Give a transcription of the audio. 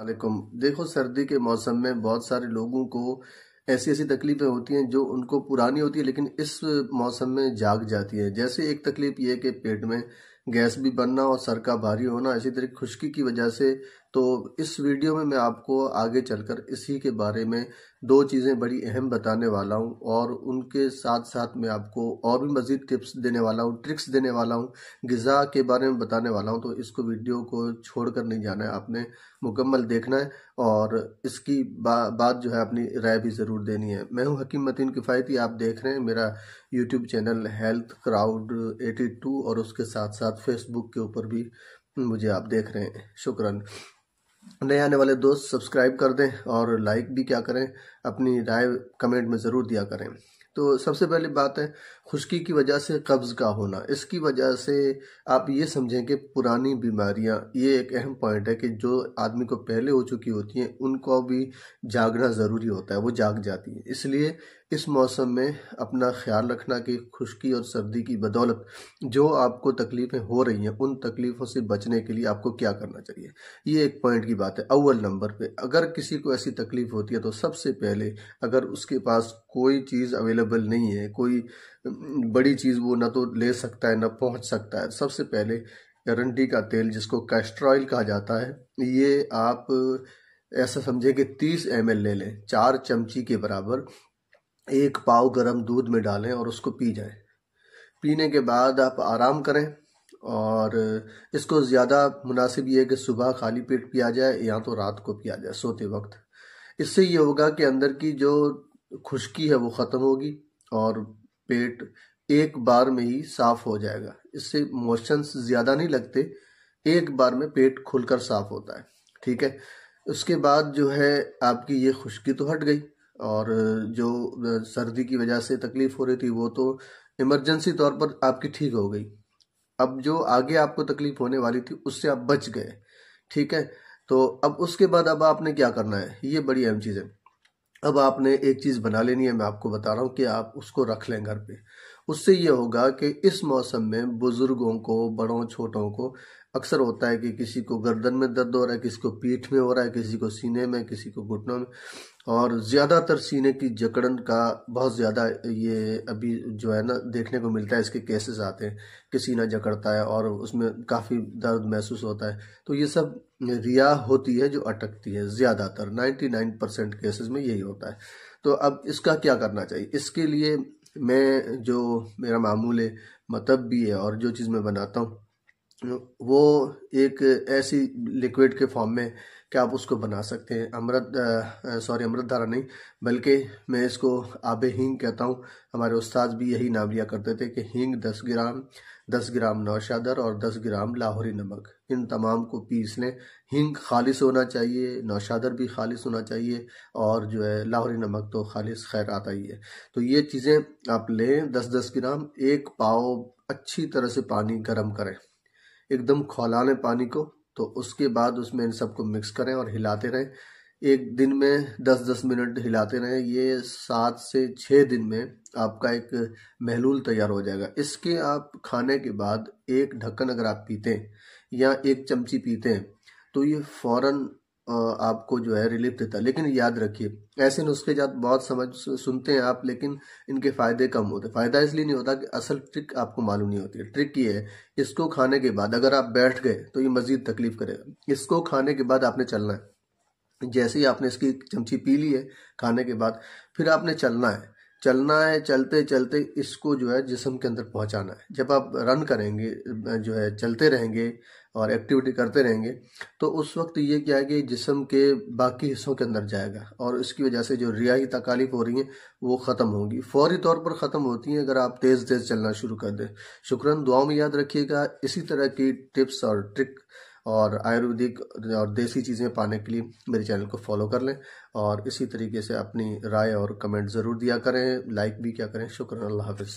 वालेकुम। देखो, सर्दी के मौसम में बहुत सारे लोगों को ऐसी ऐसी तकलीफें होती हैं जो उनको पुरानी होती है, लेकिन इस मौसम में जाग जाती है। जैसे एक तकलीफ़ ये है कि पेट में गैस भी बनना और सर का भारी होना इसी तरह खुश्की की वजह से तो इस वीडियो में मैं आपको आगे चलकर इसी के बारे में दो चीज़ें बड़ी अहम बताने वाला हूँ और उनके साथ साथ मैं आपको और भी मज़ीद टिप्स देने वाला हूँ ट्रिक्स देने वाला हूँ गज़ा के बारे में बताने वाला हूँ तो इसको वीडियो को छोड़कर नहीं जाना है आपने मुकम्मल देखना है और इसकी बा, बात जो है अपनी राय भी ज़रूर देनी है। मैं हूँ हकीम मतीन किफ़ायती आप देख रहे हैं मेरा YouTube channel health crowd eighty और उसके साथ साथ फेसबुक के ऊपर भी मुझे आप देख रहे हैं। शुक्रिया नए आने वाले दोस्त सब्सक्राइब कर दें और लाइक भी क्या करें, अपनी राय कमेंट में ज़रूर दिया करें। तो सबसे पहली बात है, खुश्की की वजह से कब्ज़ का होना। इसकी वजह से आप ये समझें कि पुरानी बीमारियाँ, ये एक अहम पॉइंट है कि जो आदमी को पहले हो चुकी होती हैं, उनको भी जागना ज़रूरी होता है, वो जाग जाती है। इसलिए इस मौसम में अपना ख्याल रखना कि खुश्की और सर्दी की बदौलत जो आपको तकलीफ़ें हो रही हैं, उन तकलीफ़ों से बचने के लिए आपको क्या करना चाहिए? ये एक पॉइंट की बात है। अव्वल नंबर पे, अगर किसी को ऐसी तकलीफ़ होती है तो सबसे पहले अगर उसके पास कोई चीज़ अवेलेबल नहीं है, कोई बड़ी चीज़ वो ना तो ले सकता है, ना पहुँच सकता है। सबसे पहले अरंडी का तेल, जिसको कैस्ट्रॉयल कहा जाता है, ये आप, ऐसा समझे कि 30 एम ले लें, चार चमची के बराबर। एक पाव गर्म दूध में डालें और उसको पी जाएँ। पीने के बाद आप आराम करें और इसको ज़्यादा मुनासिब ये है कि सुबह खाली पेट पिया जाए, या तो रात को पिया जाए, सोते वक्त। इससे ये होगा कि अंदर की जो खुश्की है वो ख़त्म होगी और पेट एक बार में ही साफ़ हो जाएगा। इससे मोशंस ज़्यादा नहीं लगते, एक बार में पेट खुलकर साफ़ होता है। ठीक है? उसके बाद जो है आपकी ये खुश्की तो हट गई और जो सर्दी की वजह से तकलीफ़ हो रही थी वो तो इमरजेंसी तौर पर आपकी ठीक हो गई। अब जो आगे आपको तकलीफ़ होने वाली थी उससे आप बच गए। ठीक है? तो अब उसके बाद अब आपने क्या करना है? ये बड़ी अहम चीज़ है। अब आपने एक चीज़ बना लेनी है, मैं आपको बता रहा हूँ कि आप उसको रख लें घर पे। उससे ये होगा कि इस मौसम में बुज़ुर्गों को, बड़ों, छोटों को अक्सर होता है कि किसी को गर्दन में दर्द हो रहा है, किसी को पीठ में हो रहा है, किसी को सीने में, किसी को घुटनों में। और ज़्यादातर सीने की जकड़न का बहुत ज़्यादा ये अभी जो है ना, देखने को मिलता है, इसके केसेस आते हैं कि सीना जकड़ता है और उसमें काफ़ी दर्द महसूस होता है। तो ये सब रिया होती है, जो अटकती है, ज़्यादातर। 99 परसेंट केसेस में यही होता है। तो अब इसका क्या करना चाहिए? इसके लिए मैं, जो मेरा मामूल है मतलब भी है और जो चीज़ मैं बनाता हूँ वो एक ऐसी लिक्विड के फॉर्म में कि आप उसको बना सकते हैं? अमृत सॉरी अमृत धारा नहीं, बल्कि मैं इसको आब हींग कहता हूँ। हमारे उस्ताद भी यही नाम लिया करते थे कि हींग दस ग्राम दस ग्राम नौशादर और दस ग्राम लाहौरी नमक। इन तमाम को पीस लें। हींग खालिश होना चाहिए, नौशादर भी खालिश होना चाहिए और जो है लाहौरी नमक तो खालिश खैर आता ही है। तो ये चीज़ें आप लें, दस दस ग्राम, एक पाव अच्छी तरह से पानी गर्म करें। एकदम खौलाने पानी को तो उसके बाद उसमें इन सबको मिक्स करें और हिलाते रहें। एक दिन में दस दस मिनट हिलाते रहें। ये सात से छः दिन में आपका एक महलूल तैयार हो जाएगा। इसके आप खाने के बाद एक ढक्कन अगर आप पीते हैं या एक चमची पीते हैं तो ये फ़ौरन आपको जो है रिलीफ देता है। लेकिन याद रखिए, ऐसे नुस्खे जब बहुत समझ, सुनते हैं आप, लेकिन इनके फ़ायदे कम होते फ़ायदा इसलिए नहीं होता कि असल ट्रिक आपको मालूम नहीं होती है। ट्रिक ये है, इसको खाने के बाद अगर आप बैठ गए तो ये मज़ीद तकलीफ़ करेगा। इसको खाने के बाद आपने चलना है। जैसे ही आपने इसकी चमची पी ली है खाने के बाद, फिर आपने चलना है चलना है, चलते चलते इसको जो है जिसम के अंदर पहुंचाना है। जब आप रन करेंगे, जो है चलते रहेंगे और एक्टिविटी करते रहेंगे तो उस वक्त ये क्या है कि जिसम के बाकी हिस्सों के अंदर जाएगा और इसकी वजह से जो रियाही तकालीफ हो रही हैं, वो ख़त्म होंगी। फौरी तौर पर ख़त्म होती हैं अगर आप तेज़ तेज़ चलना शुरू कर दें। शुक्रन, दुआओं में याद रखिएगा। इसी तरह की टिप्स और ट्रिक और आयुर्वेदिक और देसी चीज़ें पाने के लिए मेरे चैनल को फॉलो कर लें और इसी तरीके से अपनी राय और कमेंट ज़रूर दिया करें, लाइक भी क्या करें। शुक्र अल्लाह हाफिज़।